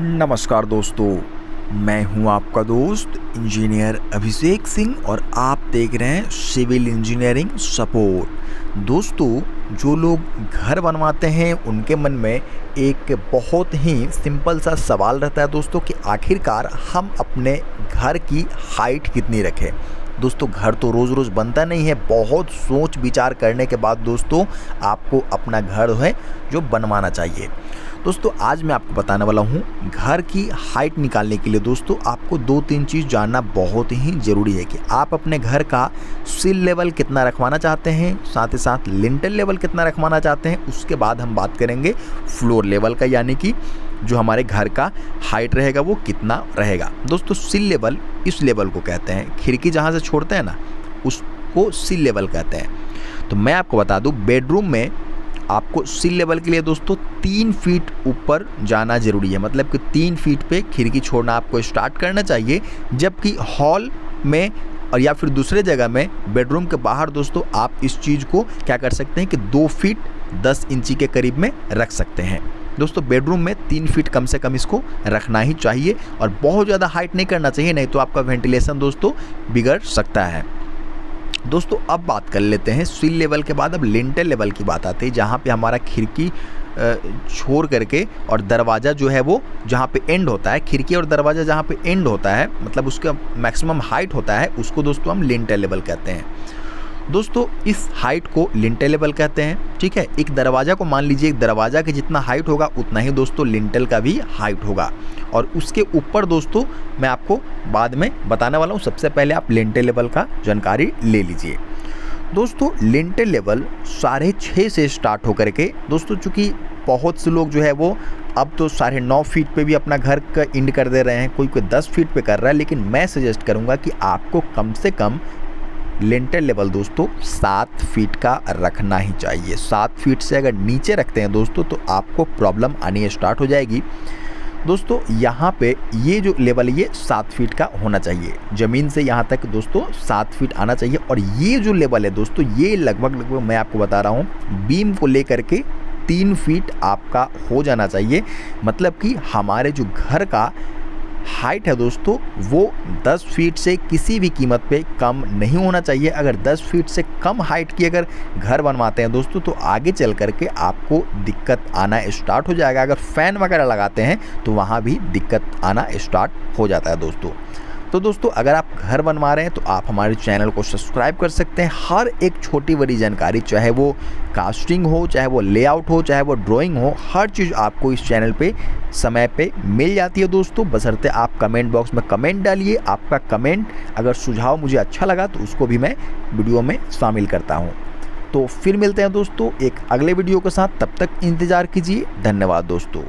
नमस्कार दोस्तों, मैं हूँ आपका दोस्त इंजीनियर अभिषेक सिंह और आप देख रहे हैं सिविल इंजीनियरिंग सपोर्ट। दोस्तों, जो लोग घर बनवाते हैं, उनके मन में एक बहुत ही सिंपल सा सवाल रहता है दोस्तों कि आखिरकार हम अपने घर की हाइट कितनी रखें? दोस्तों, घर तो रोज़ रोज़ बनता नहीं है। बहुत सोच विचार करने के बाद दोस्तों, आपको अपना घर है जो बनवाना चाहिए। दोस्तों, आज मैं आपको बताने वाला हूँ, घर की हाइट निकालने के लिए दोस्तों, आपको दो तीन चीज़ जानना बहुत ही ज़रूरी है कि आप अपने घर का सिल लेवल कितना रखवाना चाहते हैं, साथ ही साथ लिंटल लेवल कितना रखवाना चाहते हैं, उसके बाद हम बात करेंगे फ्लोर लेवल का, यानी कि जो हमारे घर का हाइट रहेगा वो कितना रहेगा। दोस्तों सिल लेवल इस लेवल को कहते हैं। खिड़की जहाँ से छोड़ते हैं ना, उसको सिल लेवल कहते हैं। तो मैं आपको बता दूँ बेडरूम में आपको सिल लेवल के लिए दोस्तों तीन फीट ऊपर जाना ज़रूरी है। मतलब कि तीन फीट पे खिड़की छोड़ना आपको स्टार्ट करना चाहिए। जबकि हॉल में और या फिर दूसरे जगह में बेडरूम के बाहर दोस्तों आप इस चीज़ को क्या कर सकते हैं कि दो फीट दस इंची के करीब में रख सकते हैं। दोस्तों बेडरूम में तीन फीट कम से कम इसको रखना ही चाहिए और बहुत ज़्यादा हाइट नहीं करना चाहिए, नहीं तो आपका वेंटिलेशन दोस्तों बिगड़ सकता है। दोस्तों, अब बात कर लेते हैं सील लेवल के बाद, अब लिंटल लेवल की बात आती है, जहाँ पे हमारा खिड़की छोड़ करके और दरवाज़ा जो है वो जहाँ पे एंड होता है, खिड़की और दरवाज़ा जहाँ पे एंड होता है मतलब उसका मैक्सिमम हाइट होता है, उसको दोस्तों हम लिंटल लेवल कहते हैं। दोस्तों, इस हाइट को लिंटल लेवल कहते हैं, ठीक है? एक दरवाज़ा को मान लीजिए, एक दरवाज़ा के जितना हाइट होगा, उतना ही दोस्तों लिंटल का भी हाइट होगा। और उसके ऊपर दोस्तों, मैं आपको बाद में बताने वाला हूँ, सबसे पहले आप लिंटल लेवल का जानकारी ले लीजिए। दोस्तों लिंटल लेवल साढ़े छः से स्टार्ट होकर के, दोस्तों चूँकि बहुत से लोग जो है वो अब तो साढ़े नौ फीट पे भी अपना घर का इंड कर दे रहे हैं, कोई कोई दस फीट पे कर रहा है, लेकिन मैं सजेस्ट करूँगा कि आपको कम से कम लेंटर लेवल दोस्तों, सात फीट का रखना ही चाहिए। सात फीट से अगर नीचे रखते हैं दोस्तों तो आपको प्रॉब्लम आनी स्टार्ट हो जाएगी। दोस्तों, यहाँ पे ये जो लेवल ये सात फीट का होना चाहिए। ज़मीन से यहाँ तक दोस्तों, सात फीट आना चाहिए। और ये जो लेवल है दोस्तों, ये लगभग लगभग मैं आपको बता रहा हूँ, बीम को लेकर के तीन फीट आपका हो जाना चाहिए। मतलब कि हमारे जो घर का हाइट है दोस्तों, वो 10 फीट से किसी भी कीमत पे कम नहीं होना चाहिए। अगर 10 फीट से कम हाइट की अगर घर बनवाते हैं दोस्तों तो आगे चल करके आपको दिक्कत आना स्टार्ट हो जाएगा। अगर फ़ैन वगैरह लगाते हैं तो वहाँ भी दिक्कत आना स्टार्ट हो जाता है दोस्तों। तो दोस्तों, अगर आप घर बनवा रहे हैं तो आप हमारे चैनल को सब्सक्राइब कर सकते हैं। हर एक छोटी बड़ी जानकारी, चाहे वो कास्टिंग हो, चाहे वो लेआउट हो, चाहे वो ड्राइंग हो, हर चीज़ आपको इस चैनल पे समय पे मिल जाती है दोस्तों। बसरते आप कमेंट बॉक्स में कमेंट डालिए, आपका कमेंट अगर सुझाव मुझे अच्छा लगा तो उसको भी मैं वीडियो में शामिल करता हूँ। तो फिर मिलते हैं दोस्तों, एक अगले वीडियो के साथ। तब तक इंतज़ार कीजिए। धन्यवाद दोस्तों।